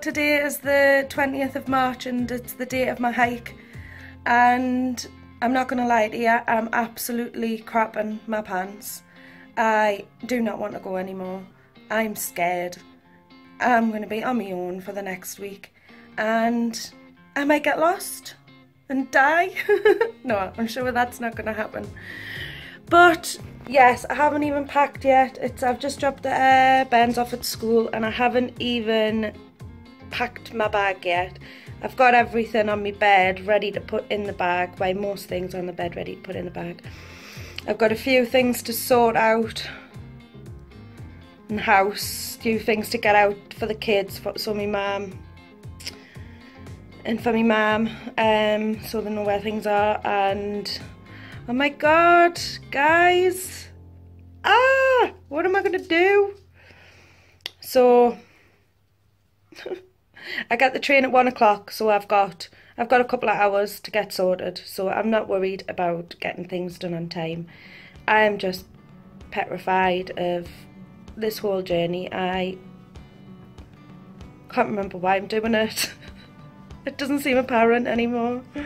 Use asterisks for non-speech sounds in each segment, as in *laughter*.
Today is the 20th of March and it's the day of my hike and I'm not going to lie to you, I'm absolutely crapping my pants. I do not want to go anymore. I'm scared. I'm going to be on my own for the next week and I might get lost and die. *laughs* no, I'm sure that's not going to happen. But yes, I haven't even packed yet. It's I've just dropped the uh, Ben's off at school and I haven't even packed my bag yet. I've got everything on my bed ready to put in the bag. By most things on the bed ready to put in the bag. I've got a few things to sort out in the house, few things to get out for the kids, for, so my mum and for my mum, um, so they know where things are and Oh my god, guys. Ah, what am I to do? So, *laughs* I get the train at one o'clock, so I've got I've got a couple of hours to get sorted, so I'm not worried about getting things done on time. I'm just petrified of this whole journey. I can't remember why I'm doing it. *laughs* it doesn't seem apparent anymore. *sighs*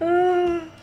Oh.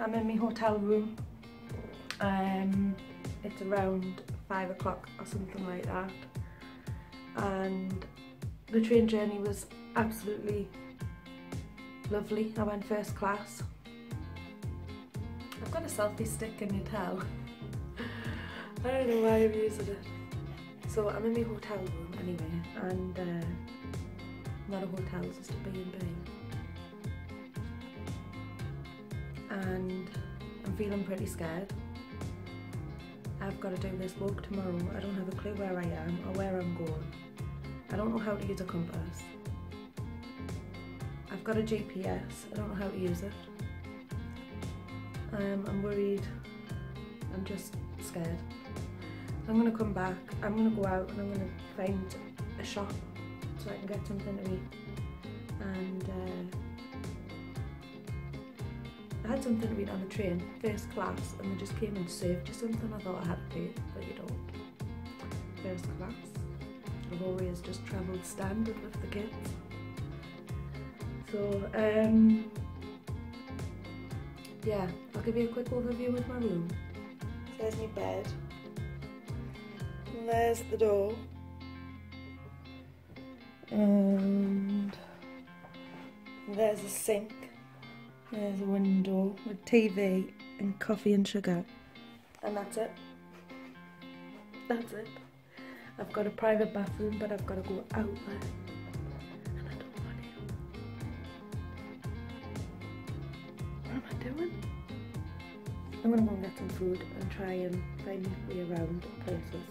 I'm in my hotel room. Um, it's around five o'clock or something like that. And the train journey was absolutely lovely. I went first class. I've got a selfie stick in your towel. *laughs* I don't know why I'm using it. So I'm in my hotel room anyway, and uh, not a hotel, it's just a B&B. And I'm feeling pretty scared. I've got to do this walk tomorrow. I don't have a clue where I am or where I'm going. I don't know how to use a compass. I've got a GPS. I don't know how to use it. Um, I'm worried. I'm just scared. I'm gonna come back. I'm gonna go out and I'm gonna find a shop so I can get something to eat. And uh, had something to eat on the train, first class, and they just came and served you something. I thought I had to pay, but you don't. First class. I've always just travelled standard with the kids. So, um, yeah, I'll give you a quick overview of my room. There's my bed. And there's the door. And there's a sink. There's a window with TV and coffee and sugar. And that's it. That's it. I've got a private bathroom, but I've got to go out there. And I don't want to. What am I doing? I'm gonna go and get some food and try and find my way around places.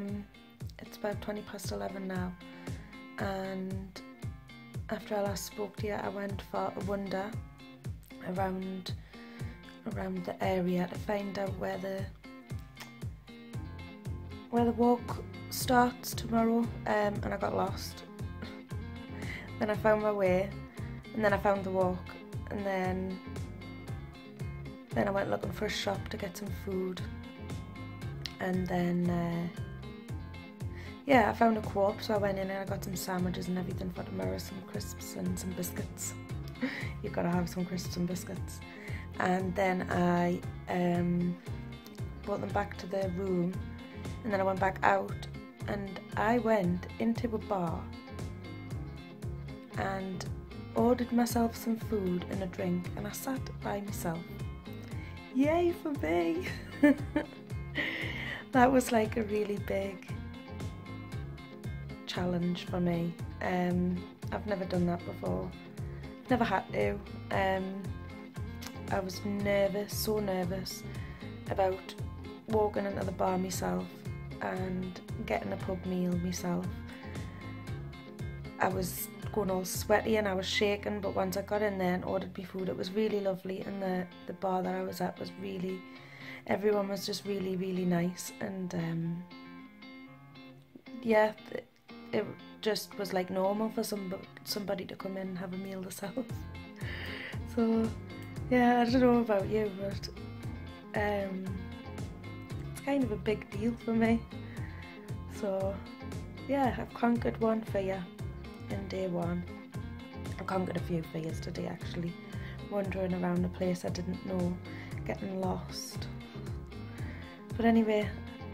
Um it's about 20 past 11 now. And after I last spoke to you I went for a wander around around the area to find out where the where the walk starts tomorrow. Um, and I got lost. *laughs* Then I found my way and then I found the walk and then then I went looking for a shop to get some food. And then uh, yeah I found a co-op so I went in and I got some sandwiches and everything for tomorrow some crisps and some biscuits *laughs* you've got to have some crisps and biscuits and then I um, brought them back to their room and then I went back out and I went into a bar and ordered myself some food and a drink and I sat by myself. Yay for me! *laughs* that was like a really big challenge for me. Um, I've never done that before. Never had to. Um, I was nervous, so nervous about walking into the bar myself and getting a pub meal myself. I was going all sweaty and I was shaking but once I got in there and ordered my food it was really lovely and the, the bar that I was at was really everyone was just really really nice and um, yeah it just was like normal for some, somebody to come in and have a meal themselves *laughs* so yeah I don't know about you but um, it's kind of a big deal for me so yeah I've conquered one fear in day one. I conquered a few fears today actually, wandering around a place I didn't know, getting lost. But anyway,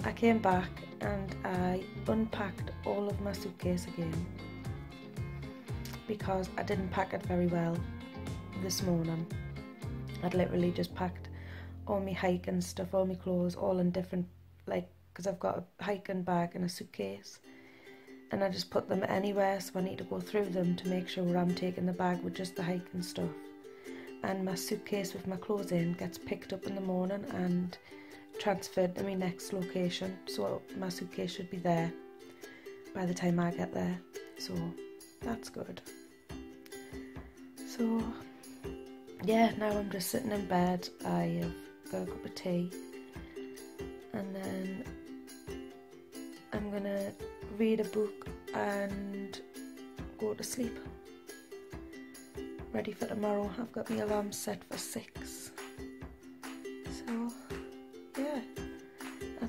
I came back and I unpacked all of my suitcase again because I didn't pack it very well this morning. I'd literally just packed all my hiking stuff, all my clothes, all in different, like, because I've got a hiking bag and a suitcase and I just put them anywhere so I need to go through them to make sure I'm taking the bag with just the hiking stuff and my suitcase with my clothes in gets picked up in the morning and transferred to my next location. So my suitcase should be there by the time I get there. So that's good. So yeah now I'm just sitting in bed. I have got a cup of tea. And then I'm gonna read a book and go to sleep. Ready for tomorrow. I've got my alarm set for 6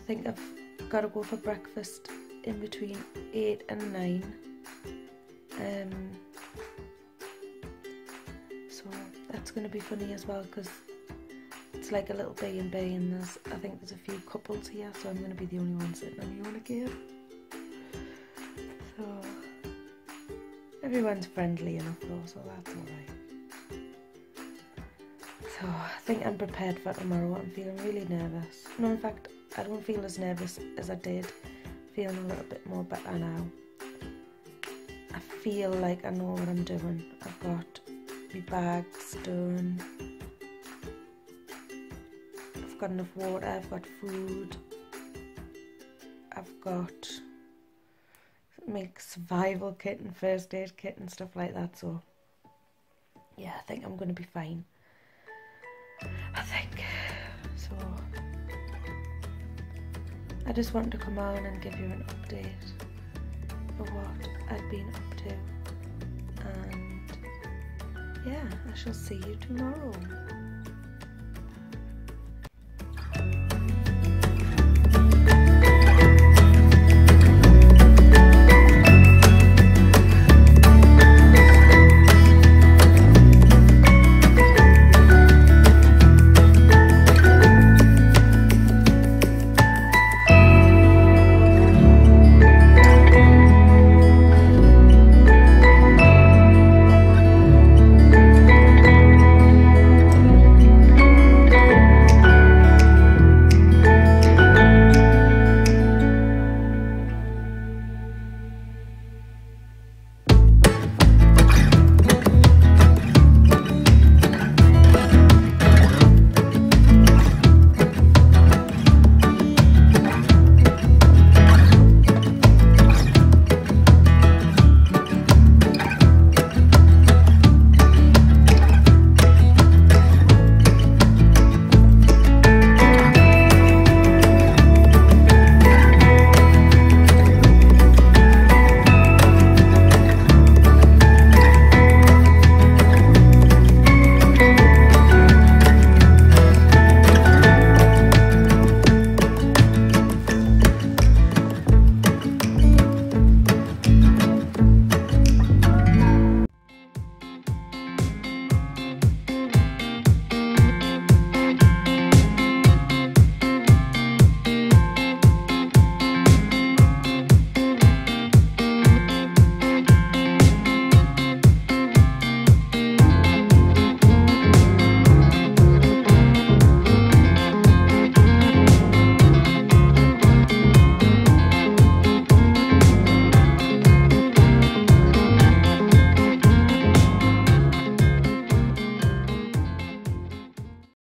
think I've got to go for breakfast in between eight and nine. Um, so that's going to be funny as well because it's like a little B and B, and there's I think there's a few couples here, so I'm going to be the only one sitting on the only game. Everyone's friendly enough though, so that's alright. So I think I'm prepared for tomorrow. I'm feeling really nervous. No, in fact, I don't feel as nervous as I did. Feeling a little bit more better now. I feel like I know what I'm doing. I've got my bags done. I've got enough water. I've got food. I've got make survival kit and first aid kit and stuff like that. So yeah, I think I'm going to be fine. I think so. I just wanted to come on and give you an update of what I've been up to. And yeah, I shall see you tomorrow.